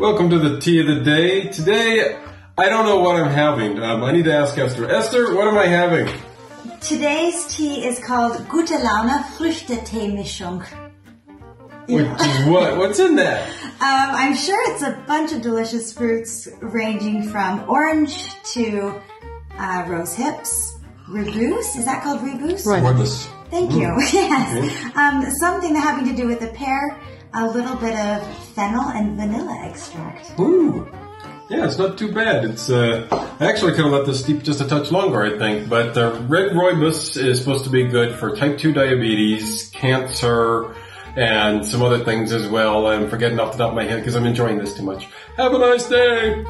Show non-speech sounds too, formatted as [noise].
Welcome to the tea of the day. Today, I don't know what I'm having. Um, I need to ask Esther. Esther, what am I having? Today's tea is called Gute Laune Früchtetee-Mischung. Which is [laughs] what? What's in that? Um, I'm sure it's a bunch of delicious fruits ranging from orange to uh, rose hips, ribose. Is that called ribose? Right. Thank you. [laughs] Yes. Um, something having to do with the pear, a little bit of fennel and vanilla extract. Ooh. Yeah, it's not too bad. It's uh, I actually could have let this steep just a touch longer, I think. But uh, red rooibos is supposed to be good for type two diabetes, cancer, and some other things as well. I'm forgetting off the top of my head because I'm enjoying this too much. Have a nice day.